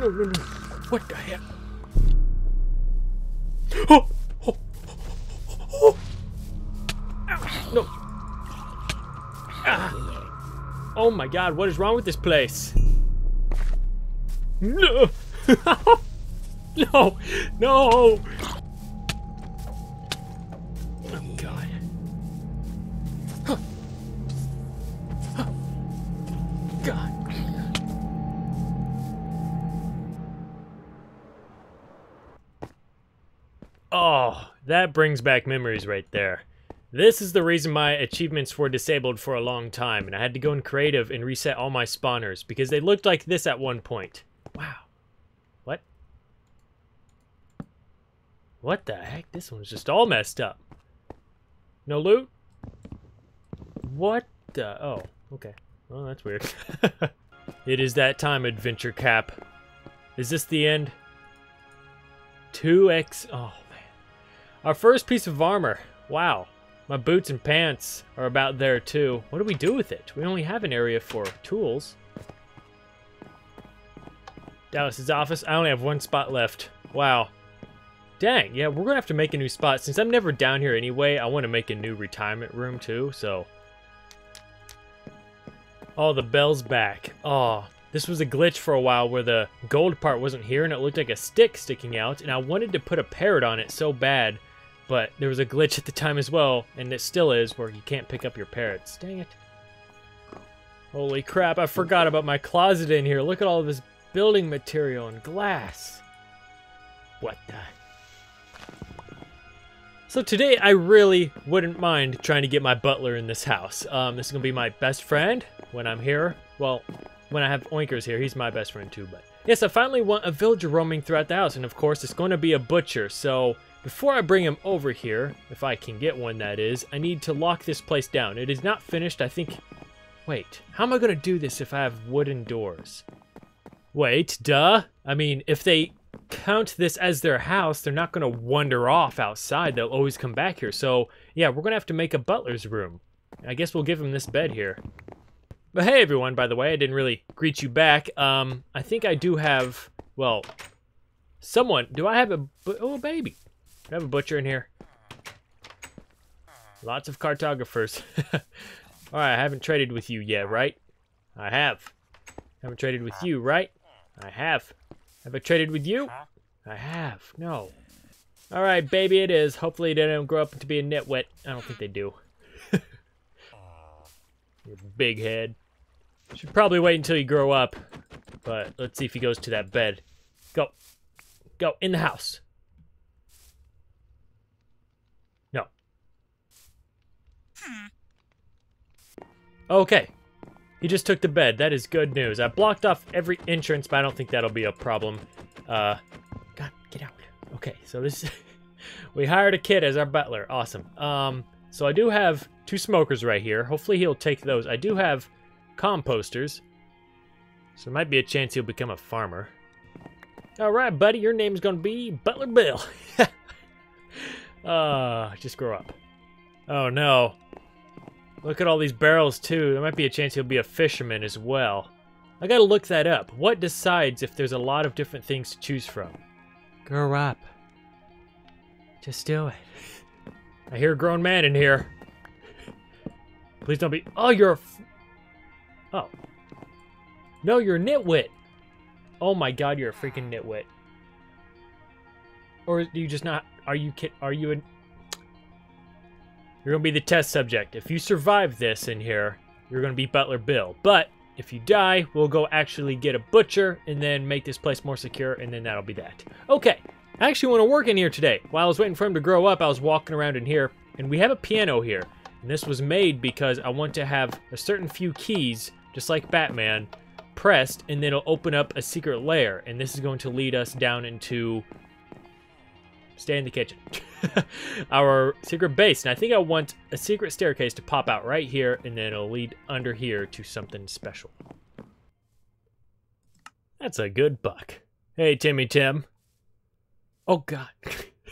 No, no, no. What the heck? Oh, oh, oh, oh. Ah, no. Ah. Oh my god, what is wrong with this place? No. no. No. That brings back memories right there. This is the reason my achievements were disabled for a long time, and I had to go in creative and reset all my spawners, because they looked like this at one point. Wow. What? What the heck? This one's just all messed up. No loot? What the? Oh, okay. Well, that's weird. it is that time, Adventure Cap. Is this the end? 2x. Oh. Our first piece of armor. Wow. My boots and pants are about there, too. What do we do with it? We only have an area for tools. Dallas's office. I only have one spot left. Wow. Dang, yeah, we're gonna have to make a new spot. Since I'm never down here anyway, I want to make a new retirement room too, so... Oh, the bell's back. Oh, this was a glitch for a while where the gold part wasn't here and it looked like a stick sticking out, and I wanted to put a parrot on it so bad, but there was a glitch at the time as well, and it still is, where you can't pick up your parrots. Dang it. Holy crap, I forgot about my closet in here. Look at all this building material and glass. What the... So today, I really wouldn't mind trying to get my butler in this house. Um, this is going to be my best friend when I'm here. Well, when I have Oinkers here, he's my best friend too, but... Yes, I finally want a villager roaming throughout the house, and of course, it's going to be a butcher, so... Before I bring him over here, if I can get one that is, I need to lock this place down. It is not finished, I think... Wait, how am I going to do this if I have wooden doors? Wait, duh. I mean, if they count this as their house, they're not going to wander off outside. They'll always come back here. So, yeah, we're going to have to make a butler's room. I guess we'll give him this bed here. But hey, everyone, by the way, I didn't really greet you back. Um, I think I do have, well, someone. Do I have a, oh, a baby. I have a butcher in here? Lots of cartographers. All right, I haven't traded with you yet, right? I have. Haven't traded with you, right? I have. Have I traded with you? I have. No. All right, baby, it is. Hopefully they don't grow up to be a nitwit. I don't think they do. Your big head. Should probably wait until you grow up. But let's see if he goes to that bed. Go. Go. In the house. Okay. He just took the bed. That is good news. I blocked off every entrance, but I don't think that'll be a problem. Uh, God, get out. Okay, so this... we hired a kid as our butler. Awesome. Um, so I do have two smokers right here. Hopefully he'll take those. I do have composters. So there might be a chance he'll become a farmer. All right, buddy, your name's gonna be Butler Bill. uh, just grow up. Oh no. Look at all these barrels too. There might be a chance he'll be a fisherman as well. I gotta look that up. What decides if there's a lot of different things to choose from? Grow up. Just do it. I hear a grown man in here. Please don't be. Oh, you're a. oh. No, you're a nitwit. Oh my god, you're a freaking nitwit. Or do you just not. Are you kid? Are you an. You're gonna be the test subject. If you survive this in here, you're gonna be Butler Bill. But if you die, we'll go actually get a butcher and then make this place more secure, and then that'll be that. Okay, I actually want to work in here today. While I was waiting for him to grow up, I was walking around in here, and we have a piano here. And this was made because I want to have a certain few keys, just like Batman, pressed, and then it'll open up a secret layer. And this is going to lead us down into... Stay in the kitchen. Our secret base. And I think I want a secret staircase to pop out right here, and then it'll lead under here to something special. That's a good buck. Hey, Timmy Tim. Oh, God.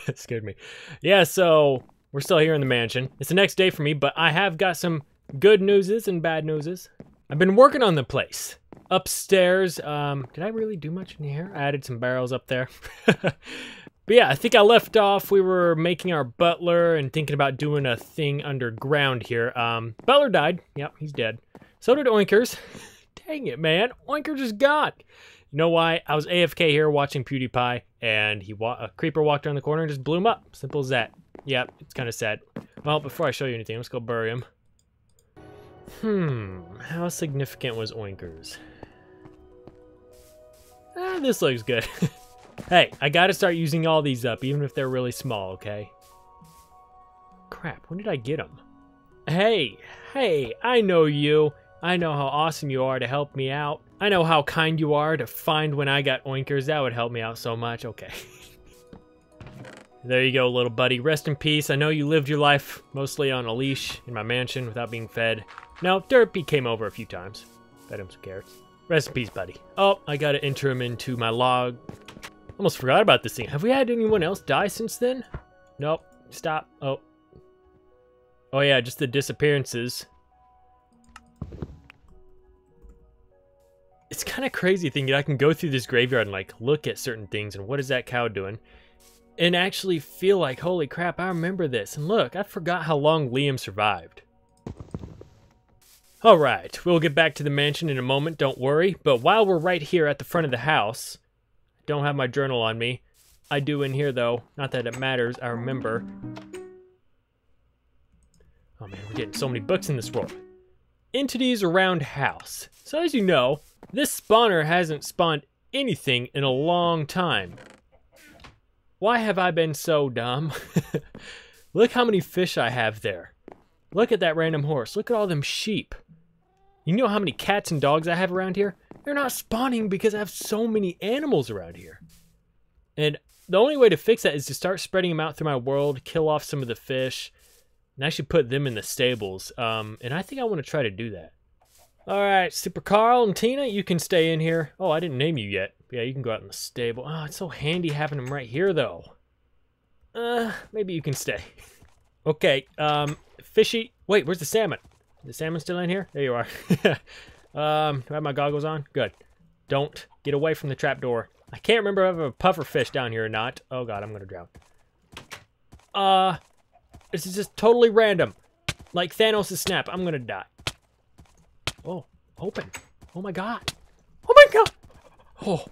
that scared me. Yeah, so we're still here in the mansion. It's the next day for me, but I have got some good newses and bad newses. I've been working on the place. upstairs. Um, did I really do much in here? I added some barrels up there. but yeah, I think I left off. We were making our butler and thinking about doing a thing underground here. Um, butler died. Yep, he's dead. So did Oinkers. Dang it, man. Oinkers is gone. You know why? I was AFK here watching PewDiePie, and he wa a creeper walked around the corner and just blew him up. Simple as that. Yep, it's kind of sad. Well, before I show you anything, let's go bury him. Hmm, how significant was Oinkers? Ah, this looks good. hey, I gotta start using all these up, even if they're really small, okay? Crap, when did I get them? Hey, hey, I know you. I know how awesome you are to help me out. I know how kind you are to find when I got oinkers. That would help me out so much. Okay. there you go, little buddy. Rest in peace. I know you lived your life mostly on a leash in my mansion without being fed. No, Derpy came over a few times. Fed him some carrots. Rest in peace, buddy. Oh, I gotta enter him into my log. Almost forgot about this thing. Have we had anyone else die since then? Nope. Stop. Oh. Oh yeah, just the disappearances. it's kind of crazy thinking I can go through this graveyard and like look at certain things and what is that cow doing and actually feel like holy crap I remember this and look I forgot how long Liam survived. Alright, we'll get back to the mansion in a moment, don't worry, but while we're right here at the front of the house, don't have my journal on me. I do in here though, not that it matters, I remember. Oh man, we're getting so many books in this world. Entities around house. So as you know, this spawner hasn't spawned anything in a long time. Why have I been so dumb? Look how many fish I have there. Look at that random horse. Look at all them sheep. You know how many cats and dogs I have around here? They're not spawning because I have so many animals around here. And the only way to fix that is to start spreading them out through my world, kill off some of the fish, and actually put them in the stables. Um, and I think I want to try to do that. All right, Super Carl and Tina, you can stay in here. Oh, I didn't name you yet. Yeah, you can go out in the stable. Oh, it's so handy having them right here, though. Uh, maybe you can stay. okay, um, Fishy. Wait, where's the salmon? The salmon still in here? There you are. um, do I have my goggles on? Good. Don't get away from the trap door. I can't remember if I have a puffer fish down here or not. Oh god, I'm gonna drown. Uh, this is just totally random. Like Thanos' snap, I'm gonna die. Oh, open. Oh my god. Oh my god. Oh.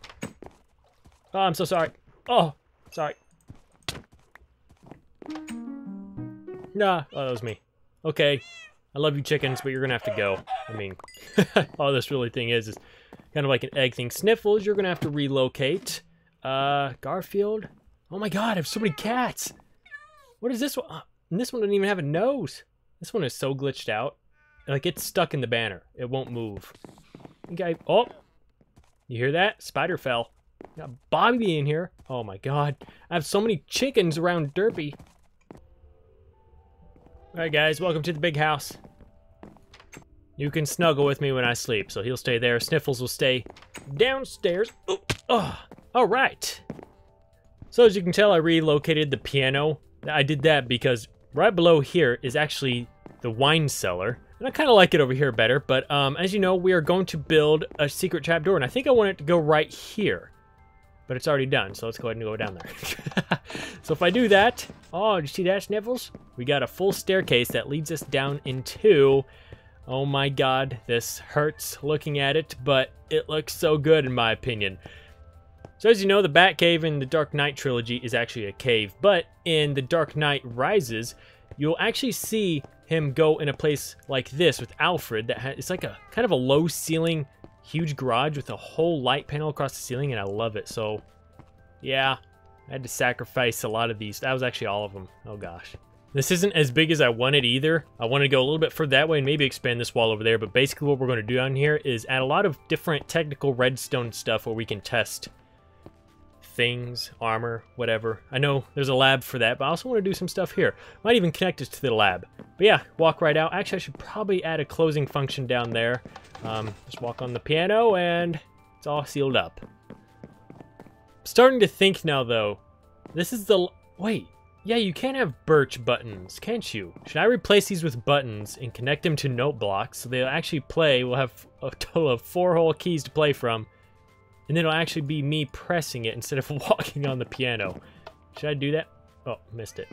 Oh, I'm so sorry. Oh, sorry. Nah, oh, that was me. Okay. I love you chickens, but you're gonna have to go. I mean, all this really thing is is kind of like an egg thing. Sniffles, you're gonna have to relocate. Uh, Garfield. Oh my god, I have so many cats. What is this one? Uh, and this one doesn't even have a nose. This one is so glitched out. Like, it's stuck in the banner. It won't move. Okay. Oh! You hear that? Spider fell. Got Bobby in here. Oh my god. I have so many chickens around Derpy. Alright guys, welcome to the big house. You can snuggle with me when I sleep, so he'll stay there. Sniffles will stay downstairs. Oh. Alright. So as you can tell, I relocated the piano. I did that because right below here is actually the wine cellar. And I kind of like it over here better, but um, as you know, we are going to build a secret trap door, and I think I want it to go right here. But it's already done, so let's go ahead and go down there. so if I do that, oh, did you see that, Sniffles? We got a full staircase that leads us down into, oh my god, this hurts looking at it, but it looks so good in my opinion. So as you know, the Batcave in the Dark Knight trilogy is actually a cave, but in the Dark Knight Rises, you'll actually see him go in a place like this with Alfred that has, it's like a kind of a low ceiling, huge garage with a whole light panel across the ceiling, and I love it. So, yeah, I had to sacrifice a lot of these. That was actually all of them. Oh gosh. This isn't as big as I wanted either. I want to go a little bit further that way and maybe expand this wall over there. But basically what we're going to do down here is add a lot of different technical redstone stuff where we can test things, armor, whatever. I know there's a lab for that, but I also want to do some stuff here. Might even connect it to the lab. But yeah, walk right out. Actually, I should probably add a closing function down there. Um, just walk on the piano and it's all sealed up. starting to think now, though. This is the... Wait. Yeah, you can't have birch buttons, can't you? Should I replace these with buttons and connect them to note blocks so they'll actually play? We'll have a total of four whole keys to play from. And then it'll actually be me pressing it instead of walking on the piano. Should I do that? Oh, missed it.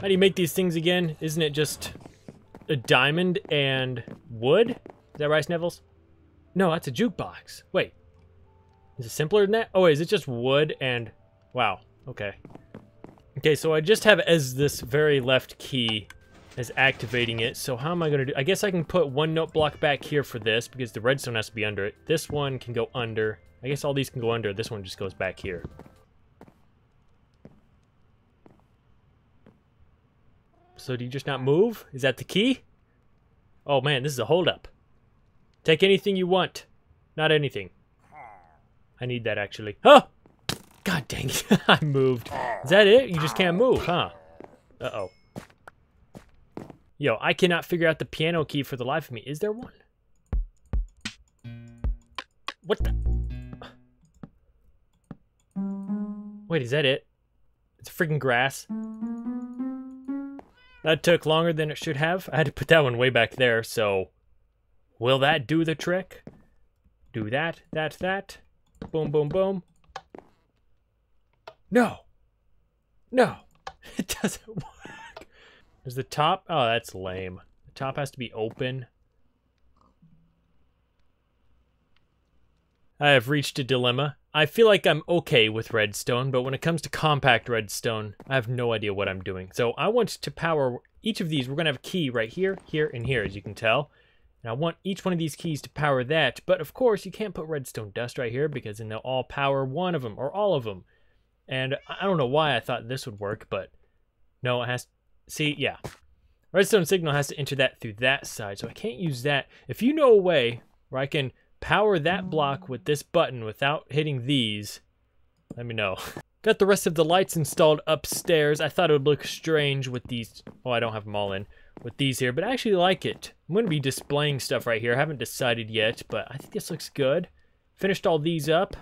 How do you make these things again? Isn't it just a diamond and wood? Is that Rice Snevels? No, that's a jukebox. Wait. Is it simpler than that? Oh, wait, is it just wood and... Wow, okay. Okay, so I just have as this very left key as activating it. So how am I going to do... I guess I can put one note block back here for this because the redstone has to be under it. This one can go under. I guess all these can go under. This one just goes back here. So do you just not move? Is that the key? Oh man, this is a holdup. Take anything you want. Not anything. I need that actually. Oh! God dang it. I moved. Is that it? You just can't move, huh? Uh-oh. Yo, I cannot figure out the piano key for the life of me. Is there one? What the? Wait, is that it? It's freaking grass. That took longer than it should have. I had to put that one way back there, so... Will that do the trick? Do that, that, that. Boom, boom, boom. No. No. It doesn't work. Is the top... Oh, that's lame. The top has to be open. I have reached a dilemma. I feel like I'm okay with redstone, but when it comes to compact redstone, I have no idea what I'm doing. So I want to power each of these. We're going to have a key right here, here, and here, as you can tell. And I want each one of these keys to power that. But of course, you can't put redstone dust right here because then they'll all power one of them or all of them. And I don't know why I thought this would work, but no, it has... See, yeah. Redstone signal has to enter that through that side, so I can't use that. If you know a way where I can power that block with this button without hitting these, let me know. Got the rest of the lights installed upstairs. I thought it would look strange with these. Oh, I don't have them all in with these here, but I actually like it. I'm going to be displaying stuff right here. I haven't decided yet, but I think this looks good. Finished all these up.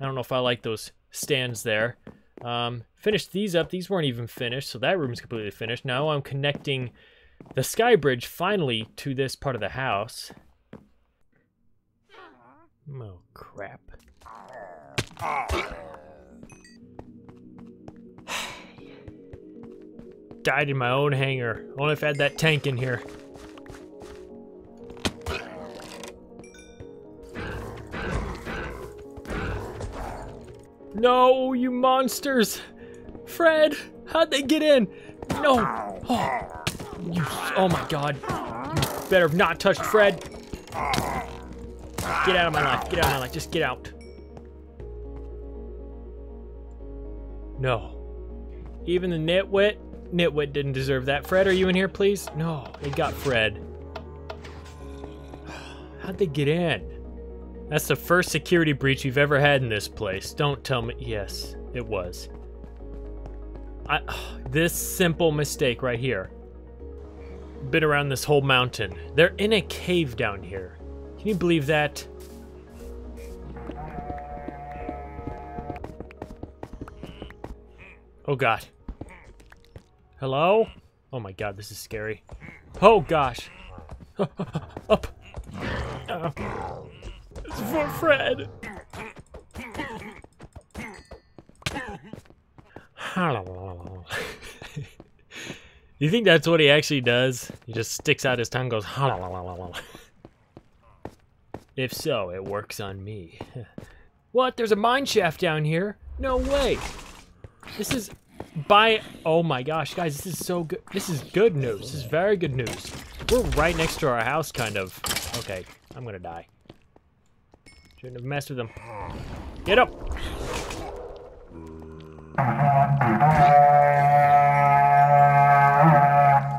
I don't know if I like those stands there. Um, finished these up. These weren't even finished, so that room's completely finished. Now I'm connecting the sky bridge finally to this part of the house. Oh, crap. Died in my own hangar. Only if I had that tank in here. No, you monsters! Fred, how'd they get in? No! Oh, you, oh my god. You better have not touched Fred. Get out of my life. Get out of my life. Just get out. No. Even the nitwit? Nitwit didn't deserve that. Fred, are you in here, please? No, they got Fred. How'd they get in? That's the first security breach we've ever had in this place. Don't tell me. Yes, it was. I, this simple mistake right here. Been around this whole mountain. They're in a cave down here. Can you believe that? Oh god. Hello? Oh my god, this is scary. Oh gosh. Up. Uh, for Fred. you think that's what he actually does? He just sticks out his tongue goes If so, it works on me. what? There's a mine shaft down here? No way. This is by oh my gosh guys this is so good this is good news this is very good news we're right next to our house kind of okay i'm gonna die shouldn't have messed with them get up.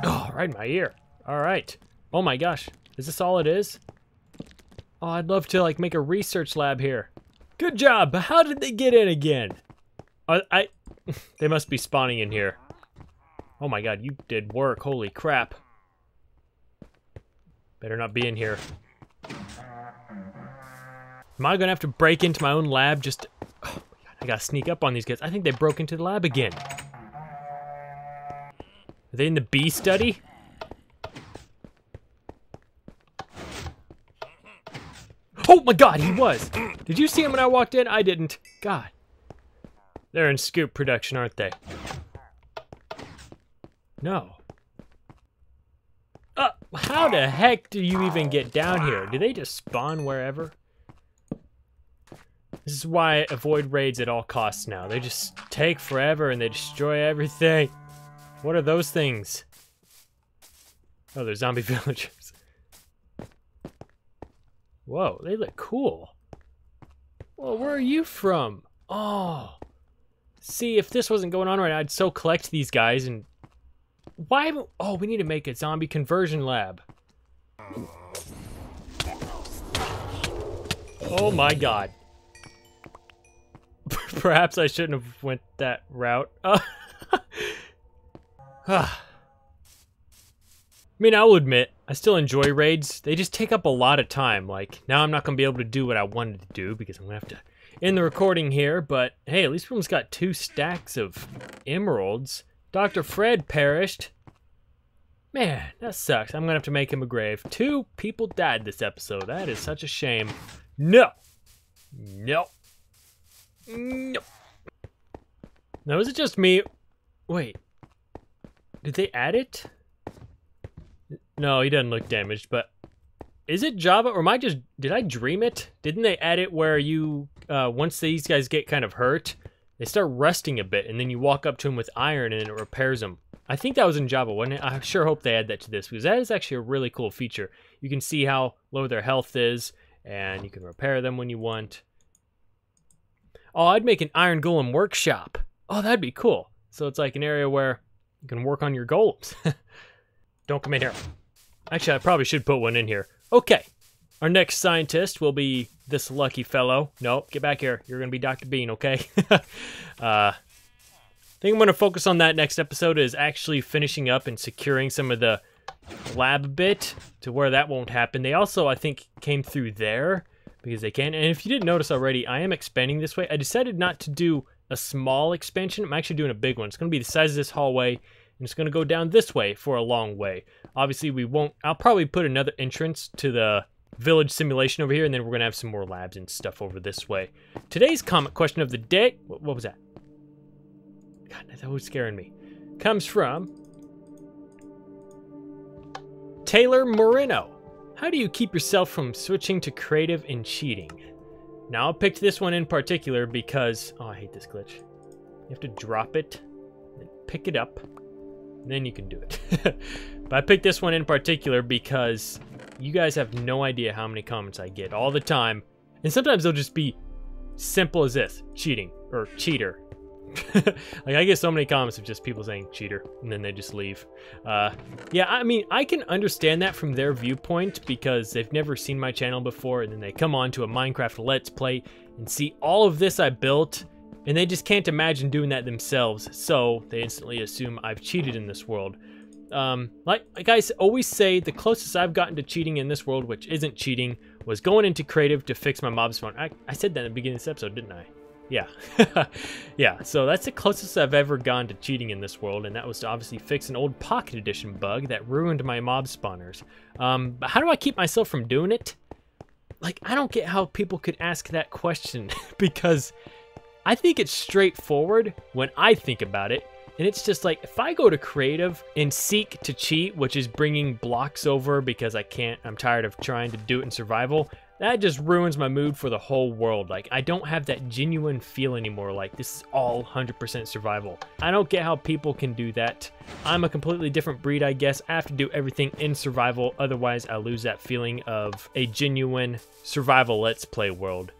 Oh right in my ear. All right. Oh my gosh. Is this all it is? Oh i'd love to like make a research lab here. Good job. How did they get in again? I they must be spawning in here. Oh my god, you did work. Holy crap. Better not be in here. Am I gonna have to break into my own lab just. Oh I gotta sneak up on these guys. I think they broke into the lab again. Are they in the bee study? Oh my god, he was! Did you see him when I walked in? I didn't. God. They're in scoop production, aren't they? No. Uh, how the heck do you even get down here? Do they just spawn wherever? This is why I avoid raids at all costs now. They just take forever and they destroy everything. What are those things? Oh, they're zombie villagers. Whoa, they look cool. Well, where are you from? Oh. See, if this wasn't going on right, now, I'd so collect these guys and... Why Oh, we need to make a zombie conversion lab. Oh my god. Perhaps I shouldn't have went that route. Ah. I mean, I will admit, I still enjoy raids. They just take up a lot of time. Like, now I'm not going to be able to do what I wanted to do because I'm going to have to end the recording here. But, hey, at least we almost got two stacks of emeralds. Dr. Fred perished. Man, that sucks. I'm going to have to make him a grave. Two people died this episode. That is such a shame. No. No. No. Now, is it just me? Wait. Did they add it? No, he doesn't look damaged, but is it Java or am I just did I dream it? Didn't they add it where you uh, once these guys get kind of hurt, they start rusting a bit, and then you walk up to them with iron and it repairs them. I think that was in Java, wasn't it? I sure hope they add that to this because that is actually a really cool feature. You can see how low their health is, and you can repair them when you want. Oh, I'd make an iron golem workshop. Oh, that'd be cool. So it's like an area where you can work on your golems. Don't come in here. Actually, I probably should put one in here. Okay. Our next scientist will be this lucky fellow. No, get back here. You're going to be Dr. Bean, okay? uh, I think I'm going to focus on that next episode is actually finishing up and securing some of the lab bit to where that won't happen. They also, I think, came through there because they can. And if you didn't notice already, I am expanding this way. I decided not to do a small expansion. I'm actually doing a big one. It's going to be the size of this hallway, and it's going to go down this way for a long way. Obviously, we won't... I'll probably put another entrance to the village simulation over here, and then we're going to have some more labs and stuff over this way. Today's comment question of the day... What, what was that? God, that was scaring me. Comes from... Taylor Moreno. How do you keep yourself from switching to creative and cheating? Now, I picked this one in particular because... Oh, I hate this glitch. You have to drop it, then pick it up, then you can do it. but I picked this one in particular because you guys have no idea how many comments I get all the time. And sometimes they'll just be simple as this, cheating, or cheater, like I get so many comments of just people saying cheater and then they just leave. Uh, yeah, I mean, I can understand that from their viewpoint because they've never seen my channel before and then they come on to a Minecraft Let's Play and see all of this I built and they just can't imagine doing that themselves. So they instantly assume I've cheated in this world. Um, like, like I always say, the closest I've gotten to cheating in this world, which isn't cheating, was going into creative to fix my mob spawn. I, I said that in the beginning of this episode, didn't I? Yeah. yeah, so that's the closest I've ever gone to cheating in this world, and that was to obviously fix an old Pocket Edition bug that ruined my mob spawners. Um, but how do I keep myself from doing it? Like, I don't get how people could ask that question, because I think it's straightforward when I think about it, and it's just like, if I go to creative and seek to cheat, which is bringing blocks over because I can't, I'm tired of trying to do it in survival, that just ruins my mood for the whole world. Like, I don't have that genuine feel anymore. Like, this is all 100% survival. I don't get how people can do that. I'm a completely different breed, I guess. I have to do everything in survival. Otherwise, I lose that feeling of a genuine survival let's play world.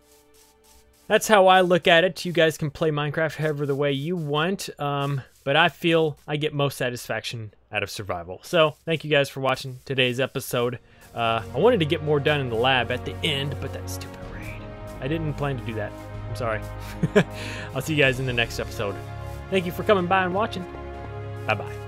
That's how I look at it. You guys can play Minecraft however the way you want. Um, but I feel I get most satisfaction out of survival. So, thank you guys for watching today's episode. Uh, I wanted to get more done in the lab at the end, but that stupid raid. I didn't plan to do that. I'm sorry. I'll see you guys in the next episode. Thank you for coming by and watching. Bye-bye.